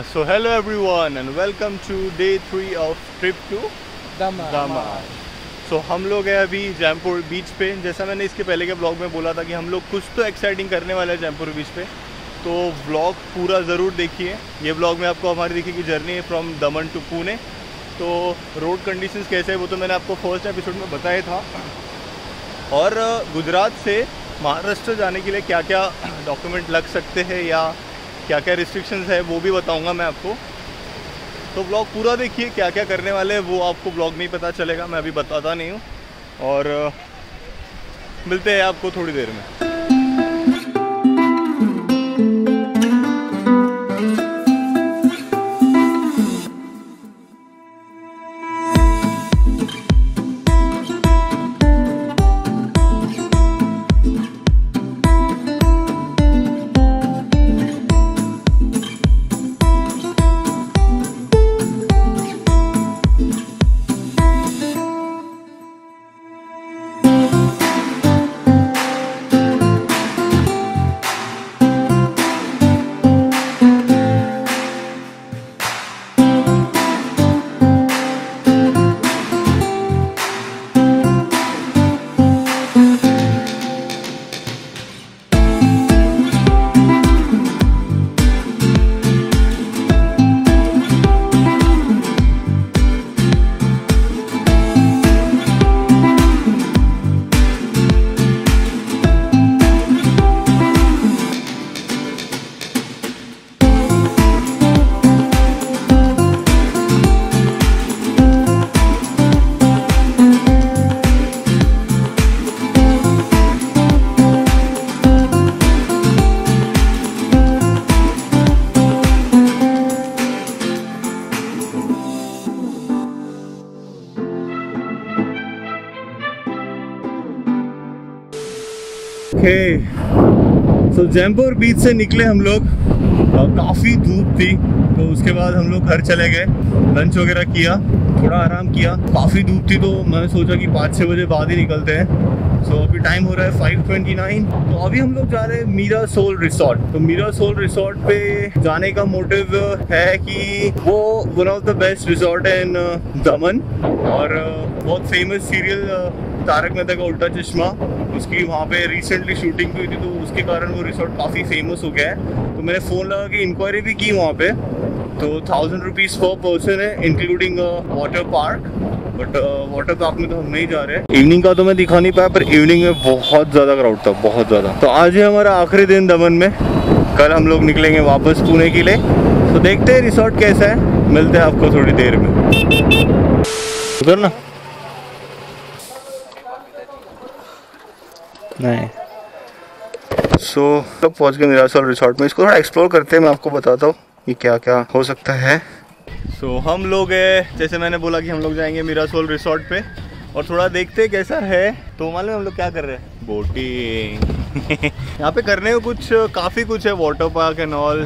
Uh, so hello everyone and welcome to day three of trip to दामा सो हम लोग हैं अभी जैमपुर बीच पे। जैसा मैंने इसके पहले के ब्लॉग में बोला था कि हम लोग कुछ तो एक्साइटिंग करने वाले हैं जैमपुर बीच पे। तो ब्लॉग पूरा ज़रूर देखिए। ये ब्लॉग में आपको हमारी दिखेगी जर्नी है फ्रॉम दमन टू पुणे। तो रोड कंडीशंस कैसे है वो तो मैंने आपको फ़र्स्ट एपिसोड में बताया था। और गुजरात से महाराष्ट्र जाने के लिए क्या क्या डॉक्यूमेंट लग सकते हैं या क्या क्या रिस्ट्रिक्शंस है, वो भी बताऊँगा मैं आपको। तो ब्लॉग पूरा देखिए क्या क्या करने वाले हैं, वो आपको ब्लॉग में ही पता चलेगा, मैं अभी बताता नहीं हूँ। और, मिलते हैं आपको थोड़ी देर में। ओके सो जैमपुर बीच से निकले हम लोग। काफ़ी धूप थी तो उसके बाद हम लोग घर चले गए। लंच वगैरह किया थोड़ा आराम किया। काफ़ी धूप थी तो मैंने सोचा कि पाँच छः बजे बाद ही निकलते हैं। सो so, अभी टाइम हो रहा है फाइव ट्वेंटी नाइन तो अभी हम लोग जा रहे हैं मीरा सोल रिसोर्ट तो मीरा सोल रिसोर्ट पे जाने का मोटिव है कि वो one of the best resort है इन दमन और बहुत फ़ेमस सीरियल तारक मेहता का उल्टा चश्मा, उसकी वहाँ पे रिसेंटली शूटिंग हुई थी तो उसके कारण वो रिसोर्ट काफ़ी फ़ेमस हो गया है। तो मैंने फ़ोन लगा के इंक्वायरी भी की वहाँ पे। तो थाउज़ेंड रुपीज़ पर पर्सन है including water park but water park में तो हम नहीं जा रहे हैं। इवनिंग का तो मैं दिखा नहीं पाया, पर इवनिंग में बहुत ज़्यादा क्राउड था, बहुत ज़्यादा। तो आज है हमारा आखिरी दिन दमन में। कल हम लोग निकलेंगे वापस पुणे के लिए। तो देखते हैं रिसोर्ट कैसा है। मिलते हैं आपको थोड़ी देर में। उधर ना। नहीं। सो so, तब पहुँच गए निराशल रिसोर्ट में। इसको थोड़ा एक्सप्लोर करते हैं मैं आपको बताता हूँ कि क्या क्या हो सकता है। सो so, हम लोग हैं जैसे मैंने बोला कि हम लोग जाएँगे मीरासोल रिसोर्ट पे। और थोड़ा देखते हैं कैसा है। तो मालूम हम लोग क्या कर रहे हैं? बोटिंग यहाँ पे करने को कुछ काफ़ी कुछ है वाटर पार्क एंड ऑल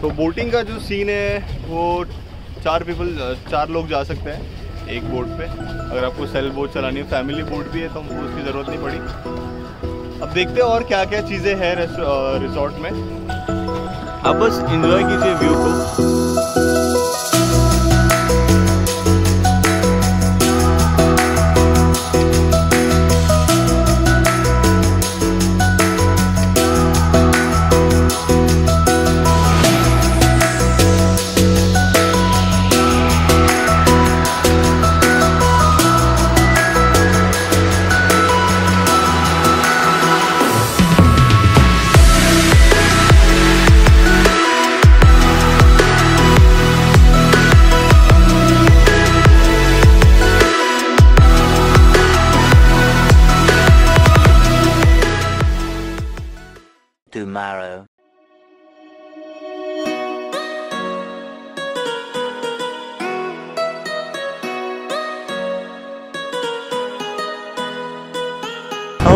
तो बोटिंग का जो सीन है वो चार पीपल चार लोग जा सकते हैं। एक बोट पे। अगर आपको सेल बोट चलानी है फैमिली बोट भी है तो हमको उसकी ज़रूरत नहीं पड़ी। अब देखते हैं और क्या क्या चीज़ें हैं रिसोर्ट में। आप बस इन्जॉय कीजिए व्यू को।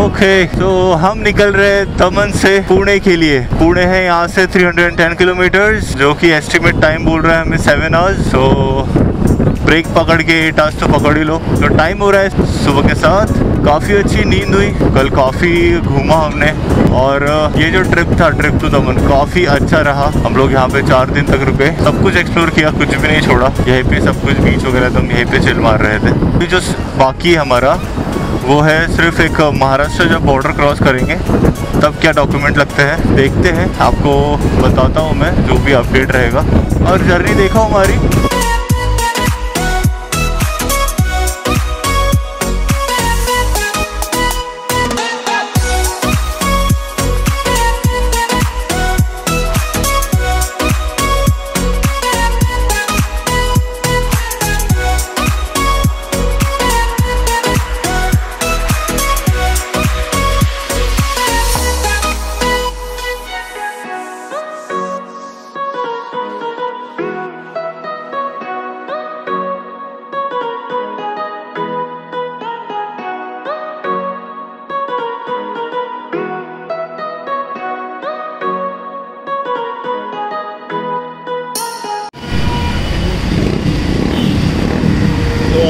ओके तो हम निकल रहे दमन से पुणे के लिए। पुणे है यहाँ से 310 किलोमीटर जो कि एस्टिमेट टाइम बोल रहा है हमें सेवन आवर्स तो ब्रेक पकड़ के एट आवर्स तो पकड़ ही लो। तो टाइम हो रहा है सुबह के साथ। काफ़ी अच्छी नींद हुई। कल काफ़ी घूमा हमने। और, ये जो ट्रिप था ट्रिप टू दमन, काफ़ी अच्छा रहा। हम लोग यहाँ पे चार दिन तक रुके। सब कुछ एक्सप्लोर किया, कुछ भी नहीं छोड़ा। यहीं पे सब कुछ बीच वगैरह तो हम यहीं पे चिल मार रहे थे। जो बाकी हमारा वो है सिर्फ़ एक महाराष्ट्र जब बॉर्डर क्रॉस करेंगे, तब क्या डॉक्यूमेंट लगते हैं? देखते हैं। आपको बताता हूँ मैं, जो भी अपडेट रहेगा। और जर्नी देखा हमारी।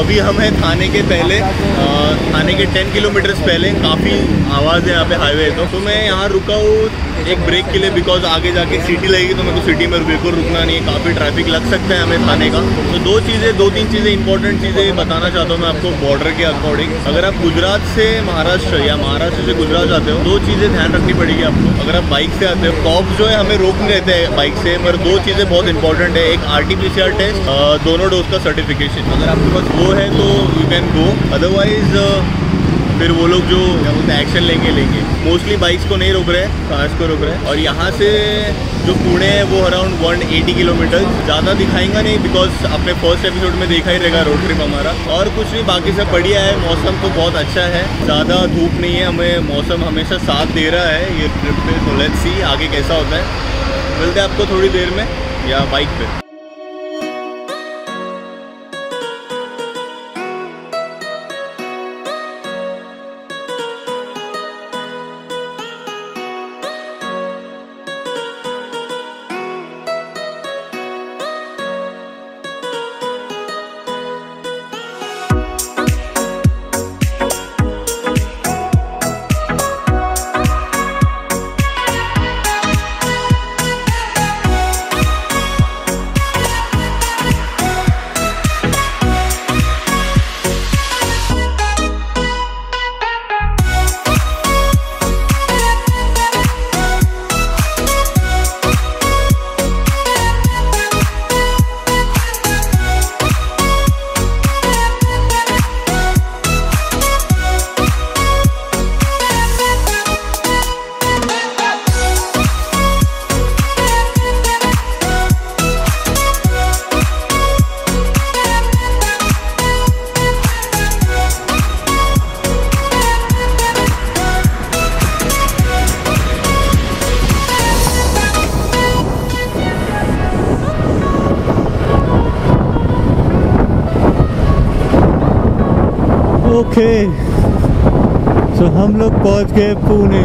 अभी हम हैं थाने के पहले थाने के 10 किलोमीटर्स पहले काफ़ी आवाज़ है यहाँ पे हाईवे तो, तो मैं यहाँ रुका हूँ एक ब्रेक के लिए बिकॉज़ आगे जाके सिटी लगेगी तो मेरे को सिटी में बिल्कुल रुकना नहीं है। काफ़ी ट्रैफ़िक लग सकता है हमें थाने का। तो दो चीज़ें, दो तीन चीज़ें इंपॉर्टेंट चीज़ें बताना चाहता हूँ मैं आपको बॉर्डर के अकॉर्डिंग अगर आप गुजरात से महाराष्ट्र या महाराष्ट्र से गुजरात जाते हो, दो चीज़ें ध्यान रखनी पड़ेगी आपको। अगर आप बाइक से आते हो कॉप जो है हमें रोक रहते हैं बाइक से, पर दो चीज़ें बहुत इंपॉर्टेंट है। एक आर टेस्ट दोनों डोज का सर्टिफिकेशन अगर आपके पास वो है तो यू कैन गो अदरवाइज़ फिर वो लोग जो क्या बोलते हैं एक्शन लेंगे लेंगे। मोस्टली बाइक्स को नहीं रोक रहे कार्स को रोक रहे। हैं और यहाँ से जो पुणे है, वो अराउंड 180 किलोमीटर ज़्यादा दिखाएँगा नहीं बिकॉज़ अपने फ़र्स्ट एपिसोड में देखा ही रहेगा रोड ट्रिप हमारा। और कुछ नहीं बाकी सब बढ़िया है, मौसम तो बहुत अच्छा है। ज़्यादा धूप नहीं है, हमें मौसम हमेशा साथ दे रहा है ये ट्रिप पे। तो लेट्स सी आगे कैसा होता है। मिलते हैं आपको थोड़ी देर में, या बाइक पे। ओके। सो हम लोग पहुँच गए Pune.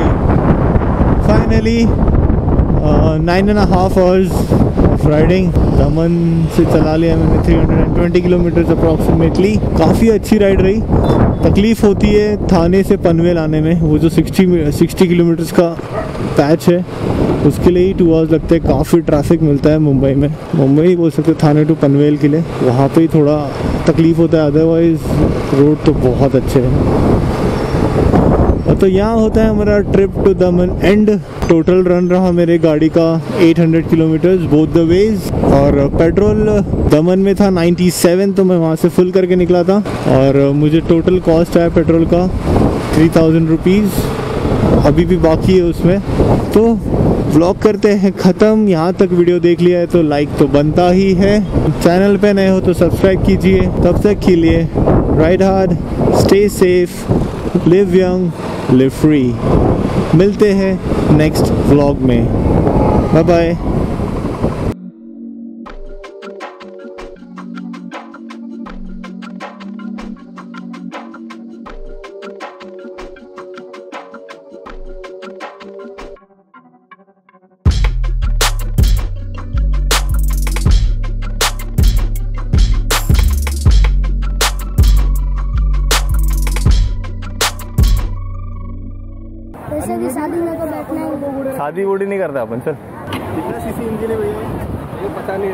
Finally nine and half hours of riding Daman से चला लिया मैंने 320 किलोमीटर अप्रॉक्सीमेटली काफ़ी अच्छी राइड रही। तकलीफ़ होती है थाने से पनवेल आने में। वो जो 60 60 किलोमीटर्स का पैच है, उसके लिए ही टू आवर्स लगते हैं। काफ़ी ट्रैफ़िक मिलता है मुंबई में। मुंबई बोल सकते थाने टू पनवेल के लिए। वहाँ पे ही थोड़ा तकलीफ़ होता है। अदरवाइज़ रोड तो बहुत अच्छे हैं। तो यहाँ होता है हमारा trip to Daman and total run रहा मेरे गाड़ी का 800 किलोमीटर बोथ द वेज और पेट्रोल दमन में था 97 तो मैं वहाँ से फुल करके निकला था। और मुझे टोटल कॉस्ट आया पेट्रोल का थ्री थाउज़ेंड रुपीज़ अभी भी बाकी है उसमें। तो ब्लॉग करते हैं ख़त्म। यहाँ तक वीडियो देख लिया है तो लाइक तो बनता ही है। चैनल पे नए हो तो सब्सक्राइब कीजिए। तब तक के लिए ride hard stay safe live young live free मिलते हैं नेक्स्ट व्लॉग में. बाय बाय शादी वोडी नहीं करता अपन सर कितना सीसी इंजन है भैया. पता नहीं